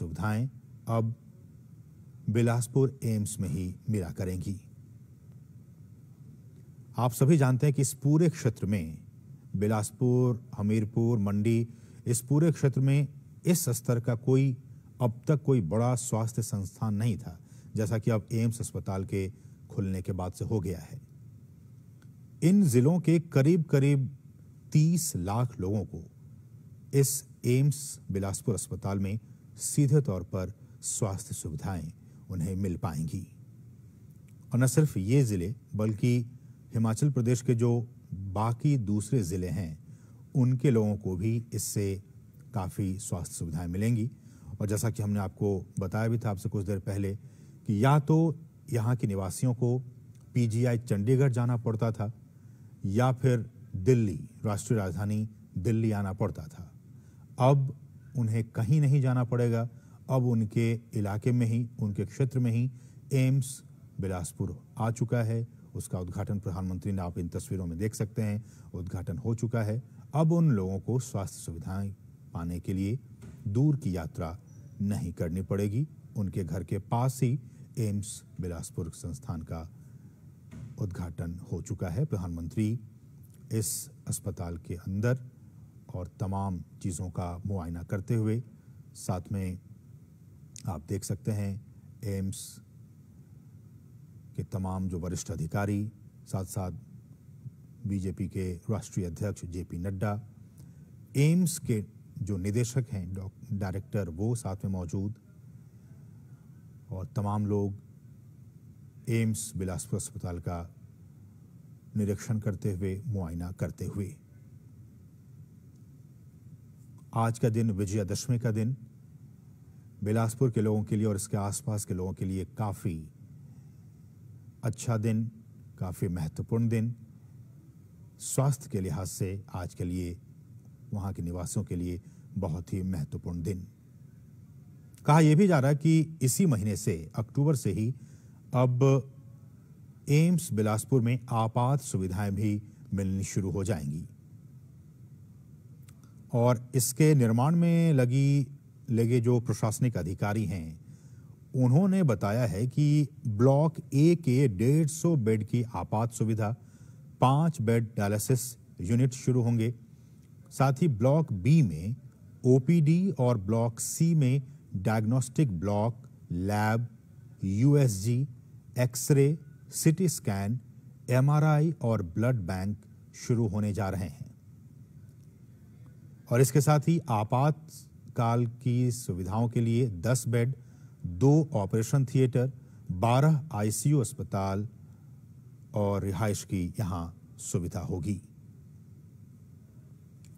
सुविधाएँ अब बिलासपुर एम्स में ही मिला करेंगी। आप सभी जानते हैं कि इस पूरे क्षेत्र में बिलासपुर, हमीरपुर, मंडी, इस पूरे क्षेत्र में इस स्तर का कोई अब तक कोई बड़ा स्वास्थ्य संस्थान नहीं था, जैसा कि अब एम्स अस्पताल के खुलने के बाद से हो गया है। इन जिलों के करीब करीब 30 लाख लोगों को इस एम्स बिलासपुर अस्पताल में सीधे तौर पर स्वास्थ्य सुविधाएँ उन्हें मिल पाएँगी। और न सिर्फ़ ये ज़िले, बल्कि हिमाचल प्रदेश के जो बाकी दूसरे ज़िले हैं, उनके लोगों को भी इससे काफ़ी स्वास्थ्य सुविधाएँ मिलेंगी। और जैसा कि हमने आपको बताया भी था आपसे कुछ देर पहले कि या तो यहाँ के निवासियों को पीजीआई चंडीगढ़ जाना पड़ता था, या फिर दिल्ली, राष्ट्रीय राजधानी दिल्ली आना पड़ता था। अब उन्हें कहीं नहीं जाना पड़ेगा। अब उनके इलाके में ही, उनके क्षेत्र में ही एम्स बिलासपुर आ चुका है। उसका उद्घाटन प्रधानमंत्री ने आप इन तस्वीरों में देख सकते हैं। उद्घाटन हो चुका है। अब उन लोगों को स्वास्थ्य सुविधाएँ पाने के लिए दूर की यात्रा नहीं करनी पड़ेगी। उनके घर के पास ही एम्स बिलासपुर संस्थान का उद्घाटन हो चुका है। प्रधानमंत्री इस अस्पताल के अंदर और तमाम चीज़ों का मुआयना करते हुए साथ में आप देख सकते हैं एम्स के तमाम जो वरिष्ठ अधिकारी साथ साथ बीजेपी के राष्ट्रीय अध्यक्ष जेपी नड्डा, एम्स के जो निदेशक हैं डायरेक्टर, वो साथ में मौजूद और तमाम लोग एम्स बिलासपुर अस्पताल का निरीक्षण करते हुए, मुआयना करते हुए आज का दिन, विजयादशमी का दिन, बिलासपुर के लोगों के लिए और इसके आसपास के लोगों के लिए काफ़ी अच्छा दिन, काफ़ी महत्वपूर्ण दिन। स्वास्थ्य के लिहाज से आज के लिए, वहाँ के निवासियों के लिए बहुत ही महत्वपूर्ण दिन। कहा यह भी जा रहा है कि इसी महीने से, अक्टूबर से ही, अब एम्स बिलासपुर में आपात सुविधाएँ भी मिलनी शुरू हो जाएँगी। और इसके निर्माण में लगी, लगे जो प्रशासनिक अधिकारी हैं, उन्होंने बताया है कि ब्लॉक ए के डेढ़ सौ बेड की आपात सुविधा, पाँच बेड डायलिसिस यूनिट शुरू होंगे। साथ ही ब्लॉक बी में ओपीडी और ब्लॉक सी में diagnostic block, lab, USG, X ray, CT scan, MRI और ब्लड बैंक शुरू होने जा रहे हैं। और इसके साथ ही आपातकाल की सुविधाओं के लिए 10 बेड, दो ऑपरेशन थिएटर 12 आईसीयू अस्पताल और रिहाइश की यहाँ सुविधा होगी।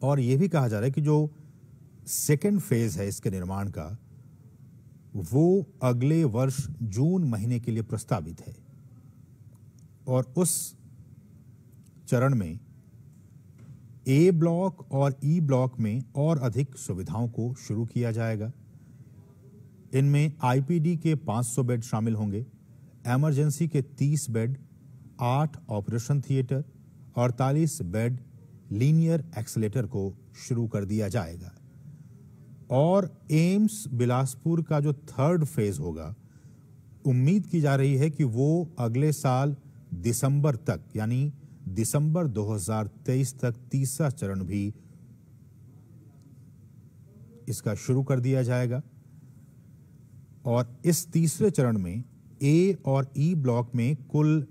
और यह भी कहा जा रहा है कि जो सेकेंड फ़ेज़ है इसके निर्माण का, वो अगले वर्ष जून महीने के लिए प्रस्तावित है। और उस चरण में ए ब्लॉक और ई ब्लॉक में और अधिक सुविधाओं को शुरू किया जाएगा। इनमें आईपीडी के 500 बेड शामिल होंगे एमरजेंसी के 30 bed 8 operation theatre 48 bed linear accelerator को शुरू कर दिया जाएगा। और एम्स बिलासपुर का जो थर्ड फ़ेज़ होगा, उम्मीद की जा रही है कि वो अगले साल दिसंबर तक, यानी दिसंबर 2023 तक तीसरा चरण भी इसका शुरू कर दिया जाएगा। और इस तीसरे चरण में ए और ई ब्लॉक में कुल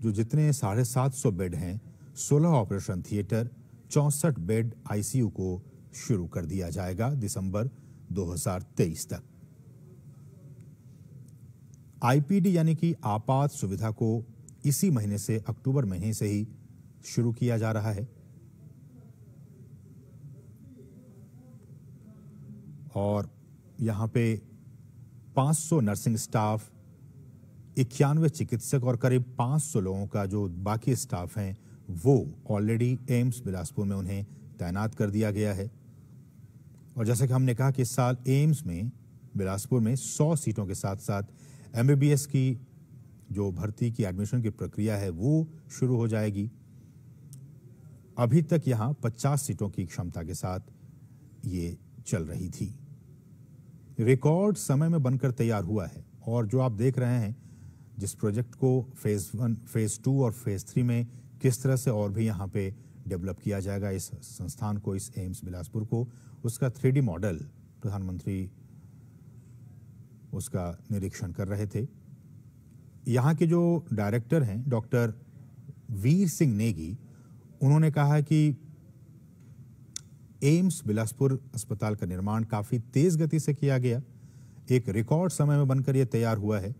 जो जितने साढ़े सात सौ बेड हैं, सोलह ऑपरेशन थिएटर, चौसठ बेड आईसीयू को शुरू कर दिया जाएगा दिसंबर 2023 तक। आईपीडी यानी कि आपात सुविधा को इसी महीने से, अक्टूबर महीने से ही शुरू किया जा रहा है। और यहाँ पे 500 नर्सिंग स्टाफ, इक्यानवे चिकित्सक और करीब 500 लोगों का जो बाकी स्टाफ हैं, वो ऑलरेडी एम्स बिलासपुर में उन्हें तैनात कर दिया गया है। और जैसा कि हमने कहा कि इस साल एम्स में, बिलासपुर में 100 सीटों के साथ साथ एमबीबीएस की जो भर्ती की एडमिशन की प्रक्रिया है, वो शुरू हो जाएगी। अभी तक यहाँ 50 सीटों की क्षमता के साथ ये चल रही थी। रिकॉर्ड समय में बनकर तैयार हुआ है और जो आप देख रहे हैं, जिस प्रोजेक्ट को फ़ेज़ वन फ़ेज़ टू और फ़ेज़ थ्री में किस तरह से और भी यहाँ पे डेवलप किया जाएगा इस संस्थान को, इस एम्स बिलासपुर को, उसका थ्री मॉडल प्रधानमंत्री उसका निरीक्षण कर रहे थे। यहाँ के जो डायरेक्टर हैं डॉक्टर वीर सिंह नेगी, उन्होंने कहा कि एम्स बिलासपुर अस्पताल का निर्माण काफ़ी तेज गति से किया गया। एक रिकॉर्ड समय में बनकर यह तैयार हुआ है।